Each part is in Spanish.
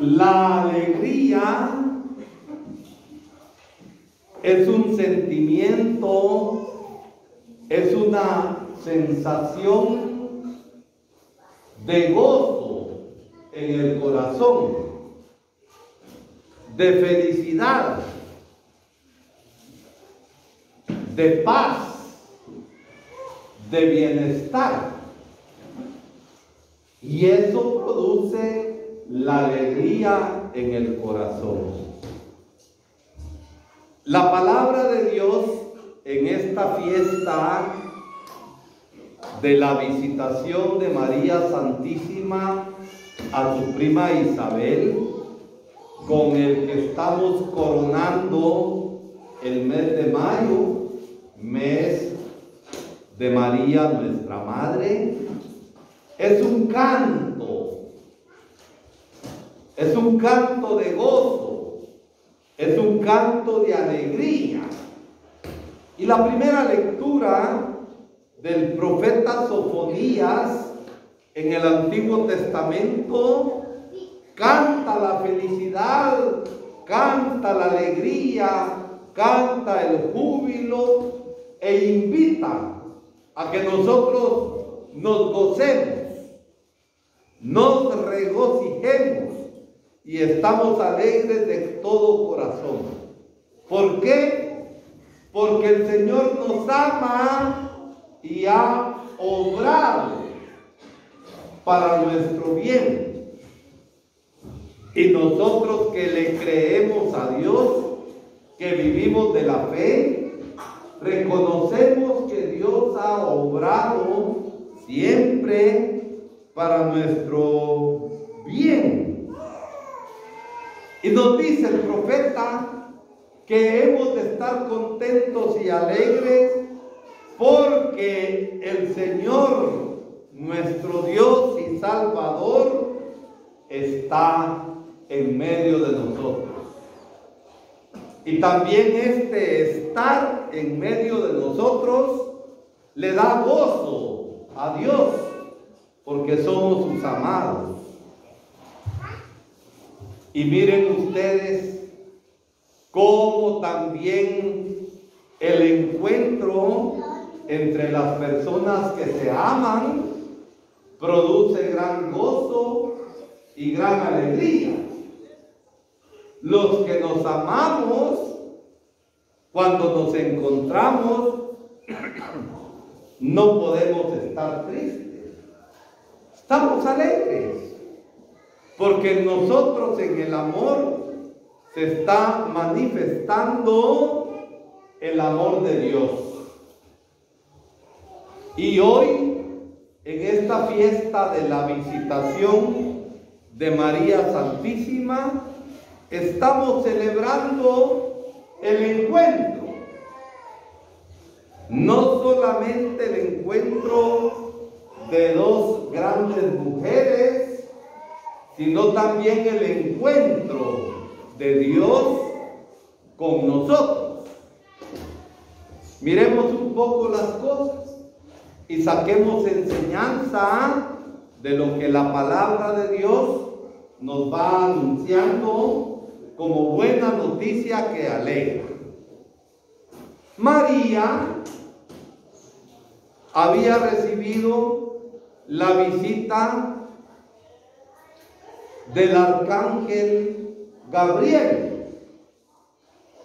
La alegría es un sentimiento, es una sensación de gozo en el corazón, de felicidad, de paz, de bienestar. Y eso produce la alegría en el corazón. La palabra de Dios en esta fiesta de la visitación de María Santísima a su prima Isabel, con el que estamos coronando el mes de mayo, mes de María nuestra Madre, es un canto, es un canto de gozo, es un canto de alegría. Y la primera lectura del profeta Sofonías en el Antiguo Testamento canta la felicidad, canta la alegría, canta el júbilo e invita a que nosotros nos gocemos, nos regocijemos y estamos alegres de todo corazón. ¿Por qué? Porque el Señor nos ama y ha obrado para nuestro bien. Y nosotros que le creemos a Dios, que vivimos de la fe, reconocemos que Dios ha obrado siempre para nuestro bien. Y nos dice el profeta que hemos de estar contentos y alegres porque el Señor, nuestro Dios y Salvador, está en medio de nosotros. Y también este estar en medio de nosotros le da gozo a Dios, porque somos sus amados. Y miren ustedes cómo también el encuentro entre las personas que se aman produce gran gozo y gran alegría. Los que nos amamos, cuando nos encontramos, no podemos estar tristes. Estamos alegres, porque nosotros en el amor se está manifestando el amor de Dios. Y hoy, en esta fiesta de la visitación de María Santísima, estamos celebrando el encuentro. No solamente el encuentro de dos grandes mujeres, sino también el encuentro de Dios con nosotros. Miremos un poco las cosas y saquemos enseñanza de lo que la palabra de Dios nos va anunciando como buena noticia que alegra. María había recibido la visita del arcángel Gabriel.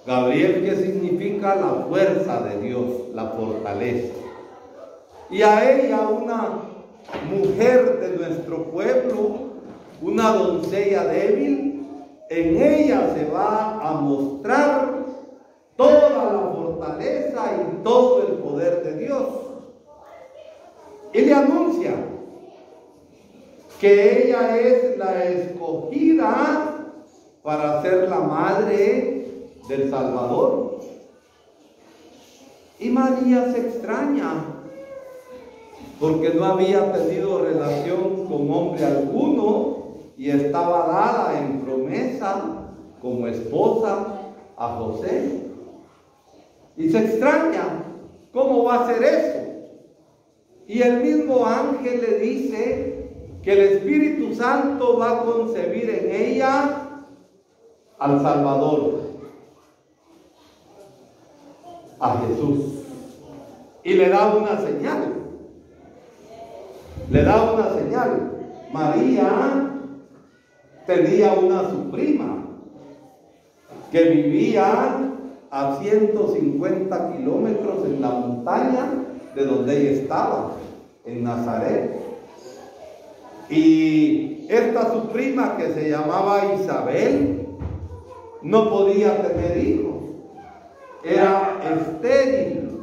Gabriel que significa la fuerza de Dios, la fortaleza. Y a ella, una mujer de nuestro pueblo, una doncella débil, en ella se va a mostrar toda la fortaleza y todo el poder de Dios. Y le anuncia que ella es la escogida para ser la madre del Salvador. Y María se extraña porque no había tenido relación con hombre alguno y estaba dada en promesa como esposa a José. Y se extraña, ¿cómo va a ser eso? Y el mismo ángel le dice que el Espíritu Santo va a concebir en ella al Salvador, a Jesús. Y le da una señal. Le da una señal. María tenía una su prima que vivía a 150 kilómetros en la montaña de donde ella estaba, en Nazaret. Y esta su prima que se llamaba Isabel no podía tener hijos, era estéril.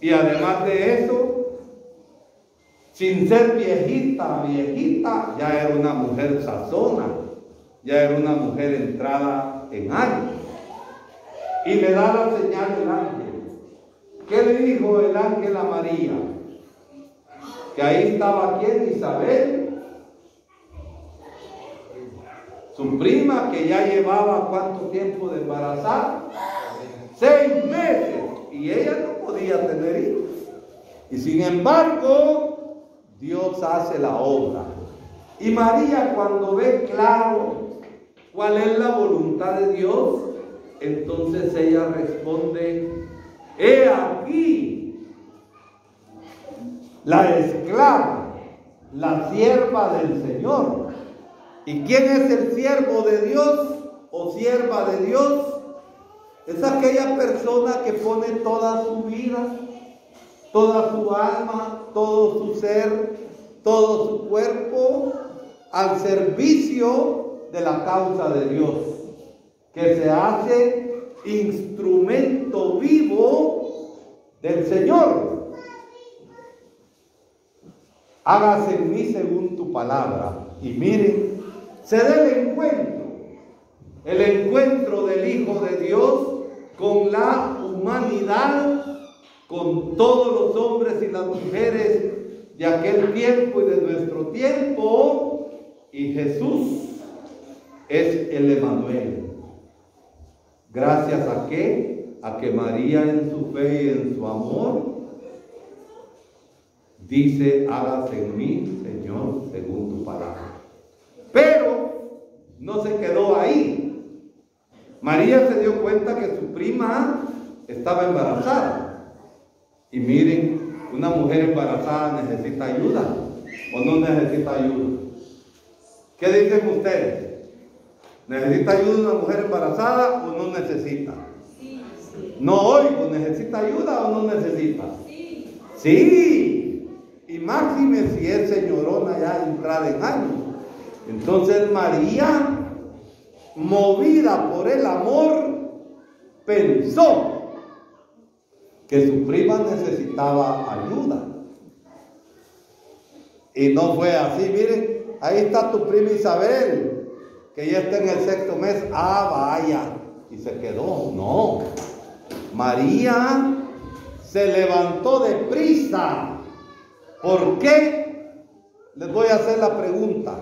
Y además de eso, sin ser viejita, viejita, ya era una mujer sazona, ya era una mujer entrada en años. Y le da la señal del ángel. ¿Qué le dijo el ángel a María? Que ahí estaba quien, Isabel, su prima que ya llevaba cuánto tiempo de embarazada, seis meses, y ella no podía tener hijos. Y sin embargo, Dios hace la obra. Y María cuando ve claro cuál es la voluntad de Dios, entonces ella responde, he aquí la esclava, la sierva del Señor. ¿Y quién es el siervo de Dios o sierva de Dios? Es aquella persona que pone toda su vida, toda su alma, todo su ser, todo su cuerpo al servicio de la causa de Dios que se hace instrumento vivo del Señor. Hágase en mí según tu palabra. Y miren, se da el encuentro, el encuentro del Hijo de Dios con la humanidad, con todos los hombres y las mujeres de aquel tiempo y de nuestro tiempo. Y Jesús es el Emanuel. Gracias a qué? A que María en su fe y en su amor dice, hágase en mí, Señor, según tu palabra. Pero no se quedó ahí. María se dio cuenta que su prima estaba embarazada. Y miren, una mujer embarazada necesita ayuda o no necesita ayuda. ¿Qué dicen ustedes? ¿Necesita ayuda una mujer embarazada o no necesita? No oigo, ¿necesita ayuda o no necesita? Sí. Sí. Máxime si es señorona ya entrada en años. Entonces María, movida por el amor, pensó que su prima necesitaba ayuda. Y no fue así, miren, ahí está tu prima Isabel que ya está en el sexto mes, ah, vaya, y se quedó. No, María se levantó de prisa. ¿Por qué? Les voy a hacer la pregunta.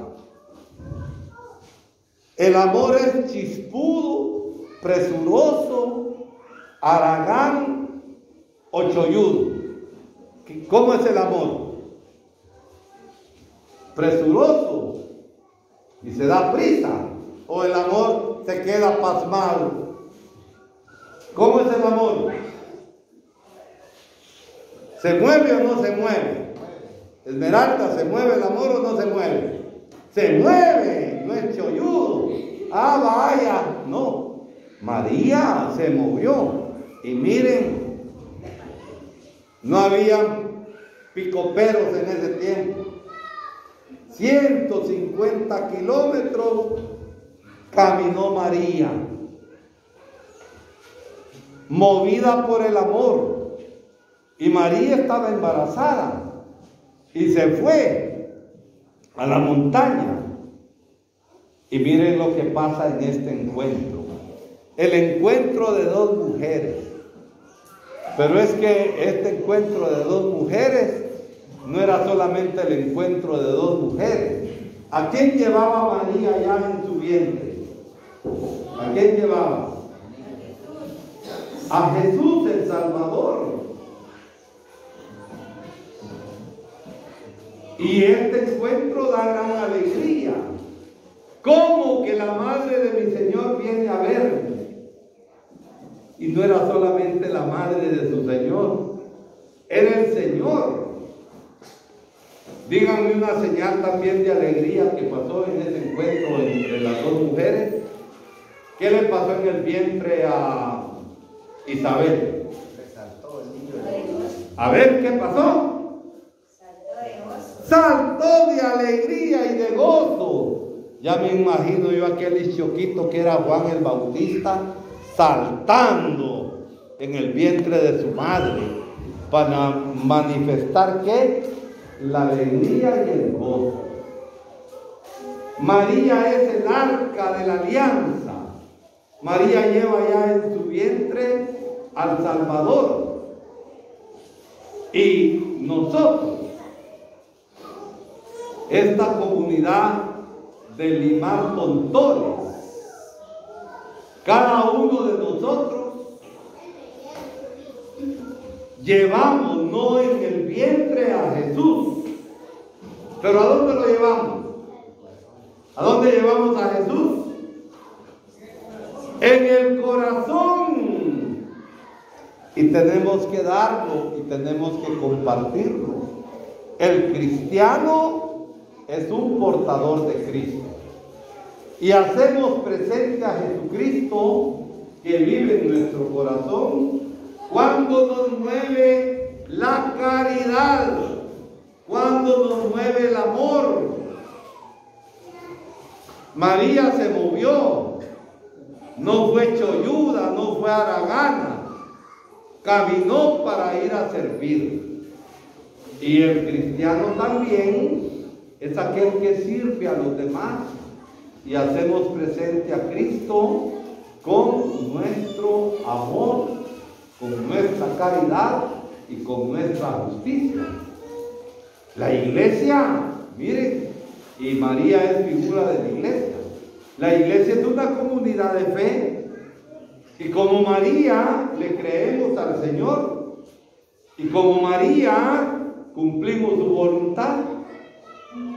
El amor es chispudo, presuroso, aragán o cholludo. ¿Cómo es el amor? Presuroso, y se da prisa o el amor se queda pasmado. ¿Cómo es el amor? ¿Se mueve o no se mueve? Esmeralda, ¿se mueve el amor o no se mueve? Se mueve, no es cholludo. Ah, vaya, no. María se movió. Y miren, no había picoperos en ese tiempo. 150 kilómetros caminó María, movida por el amor. Y María estaba embarazada y se fue a la montaña. Y miren lo que pasa en este encuentro. El encuentro de dos mujeres. Pero es que este encuentro de dos mujeres no era solamente el encuentro de dos mujeres. ¿A quién llevaba María ya en su vientre? ¿A quién llevaba? A Jesús el Salvador. Y este encuentro da gran alegría. ¿Cómo que la madre de mi Señor viene a verme? Y no era solamente la madre de su Señor, era el Señor. Díganme una señal también de alegría que pasó en ese encuentro entre las dos mujeres. ¿Qué le pasó en el vientre a Isabel? A ver, ¿qué pasó? Saltó de alegría y de gozo. Ya me imagino yo aquel choquito que era Juan el Bautista saltando en el vientre de su madre para manifestar que la alegría y el gozo. María es el arca de la alianza. María lleva ya en su vientre al Salvador. Y nosotros, esta comunidad de limar tontones, cada uno de nosotros llevamos no en el vientre a Jesús, pero ¿a dónde lo llevamos? ¿A dónde llevamos a Jesús? En el corazón. Y tenemos que darlo y tenemos que compartirlo. El cristiano es un portador de Cristo. Y hacemos presente a Jesucristo que vive en nuestro corazón cuando nos mueve la caridad, cuando nos mueve el amor. María se movió, no fue cholluda, no fue aragana, caminó para ir a servir. Y el cristiano también es aquel que sirve a los demás y hacemos presente a Cristo con nuestro amor, con nuestra caridad y con nuestra justicia. La iglesia, miren, y María es figura de la iglesia. La iglesia es una comunidad de fe. Y como María le creemos al Señor. Y como María cumplimos su voluntad.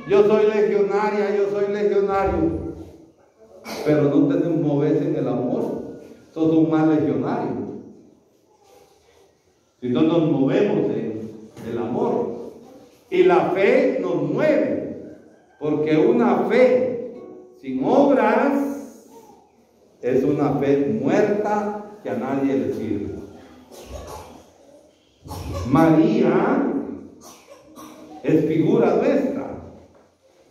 Yo soy legionaria, yo soy legionario. Pero no tenemos moverse en el amor. Sos un mal legionario. Si no nos movemos en el amor. Y la fe nos mueve. Porque una fe sin obras es una fe muerta que a nadie le sirve. María es figura nuestra.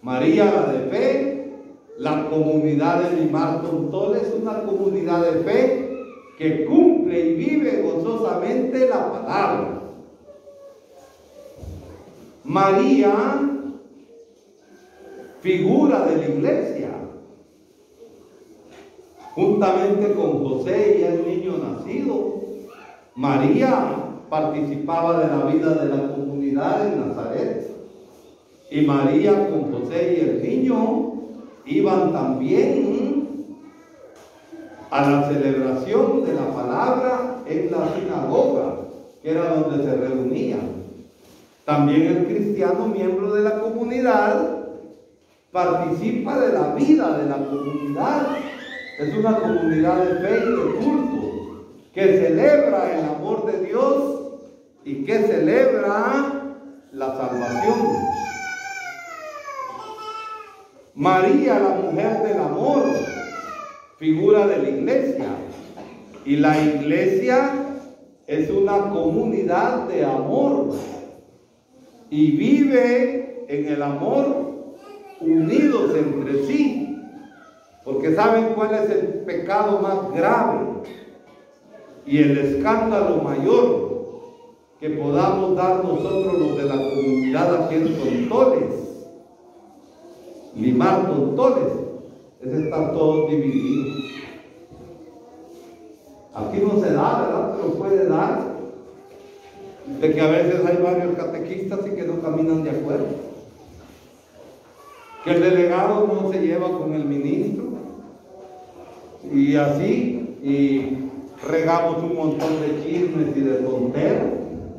María la de fe, la comunidad de Limar Tontol es una comunidad de fe que cumple y vive gozosamente la palabra. María, figura de la iglesia, juntamente con José y el niño nacido. María participaba de la vida de la comunidad en Nazaret. Y María con José y el niño iban también a la celebración de la palabra en la sinagoga, que era donde se reunían. También el cristiano, miembro de la comunidad, participa de la vida de la comunidad. Es una comunidad de fe y de culto que celebra el amor de Dios y que celebra la salvación. María, la mujer del amor, figura de la iglesia. Y la iglesia es una comunidad de amor. Y vive en el amor unidos entre sí, porque saben cuál es el pecado más grave y el escándalo mayor que podamos dar nosotros los de la comunidad aquí en Tontoles, limar Tontoles, es estar todos divididos. Aquí no se da, ¿verdad? Pero puede dar de que a veces hay varios catequistas y que no caminan de acuerdo. Que el delegado no se lleva con el ministro. Y así, y regamos un montón de chismes y de tonteras.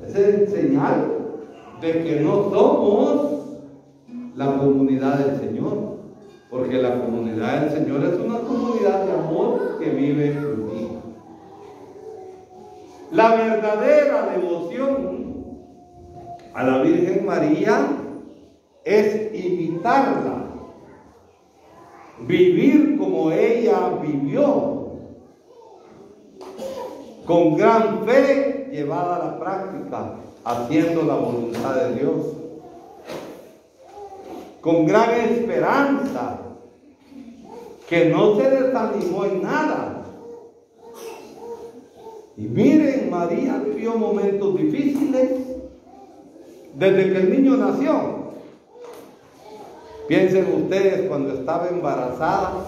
Esa es señal de que no somos la comunidad del Señor. Porque la comunidad del Señor es una comunidad de amor que vive unida. La verdadera devoción a la Virgen María es imitarla, vivir como ella vivió, con gran fe llevada a la práctica, haciendo la voluntad de Dios, con gran esperanza, que no se desanimó en nada. Y miren, María vivió momentos difíciles desde que el niño nació. Piensen ustedes cuando estaba embarazada,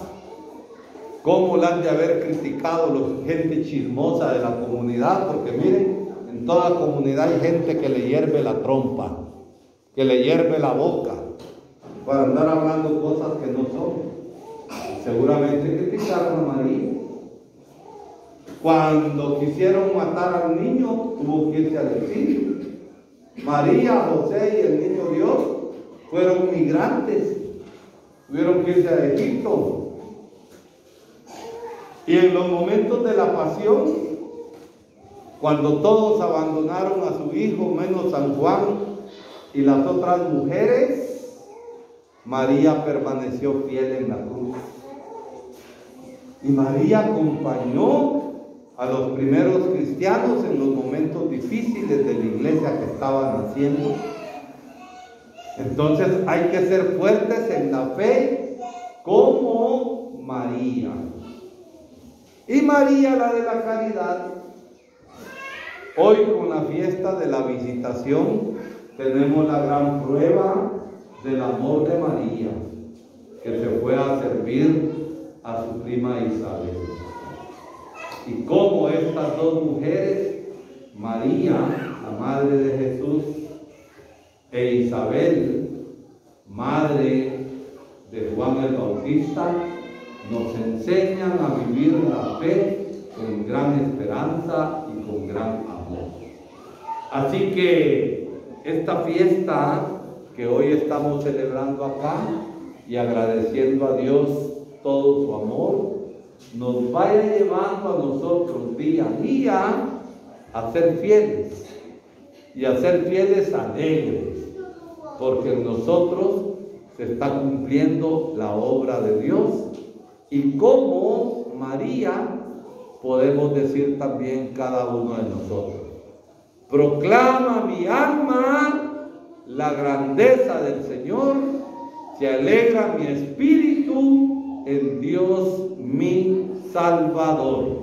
cómo la han de haber criticado la gente chismosa de la comunidad, porque miren, en toda comunidad hay gente que le hierve la trompa, que le hierve la boca, para andar hablando cosas que no son. Seguramente criticaron a María. Cuando quisieron matar al niño, tuvo que irse al exilio. María, José y el niño Dios fueron migrantes. Tuvieron que irse a Egipto. Y en los momentos de la pasión, cuando todos abandonaron a su hijo, menos San Juan y las otras mujeres, María permaneció fiel en la cruz. Y María acompañó a los primeros cristianos en los momentos difíciles de la iglesia que estaba naciendo. Entonces hay que ser fuertes en la fe como María. Y María, la de la caridad, hoy con la fiesta de la visitación tenemos la gran prueba del amor de María, que se fue a servir a su prima Isabel. Y como estas dos mujeres, María, la madre de Jesús, e Isabel, madre de Juan el Bautista, nos enseñan a vivir la fe con gran esperanza y con gran amor. Así que esta fiesta que hoy estamos celebrando acá y agradeciendo a Dios todo su amor, nos vaya llevando a nosotros día a día a ser fieles y a ser fieles alegres, porque en nosotros se está cumpliendo la obra de Dios y como María podemos decir también cada uno de nosotros. Proclama mi alma la grandeza del Señor, se alegra mi espíritu en Dios mi Salvador.